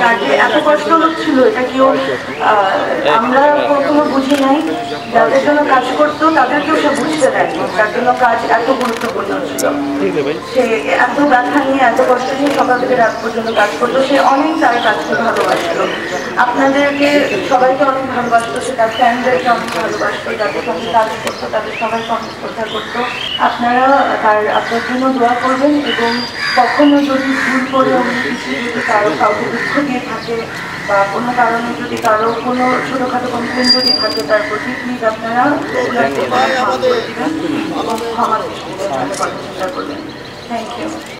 তার এত কষ্ট হচ্ছিল এটা কেউ আহ, আমরা কখনো বুঝি নাই। যাদের জন্য কাজ করতো তাদেরকেও সে বুঝতে দেয়নি। তার জন্য কাজ এত গুরুত্বপূর্ণ সে এত ব্যথা নিয়ে এত কষ্ট নিয়ে সকাল থেকে রাত পর্যন্ত কাজ করতো। সে অনেক তার কাজকে ভালোবাসতো। আপনাদেরকে সবাইকে অনেক ভালোবাসতো সে তার ফ্যানদেরকে অনেক ভালোবাসতো যাদের সঙ্গে কাজ করতো তাদের সবাইকে অনেক শ্রদ্ধা করতো। আপনারা তার আপনার জন্য দোয়া করবেন এবং কখনো যদি ভুল করে অন্য কিছু যদি কারও কাউকে দুঃখ দিয়ে থাকে বা কোনো কারণে যদি কারও কোনো ছোটোখাটো কমপ্লেন যদি থাকে তার প্রতি প্লিজ আপনারা ক্ষমা করে দেবেন এবং ক্ষমা চেষ্টা করবেন। Thank you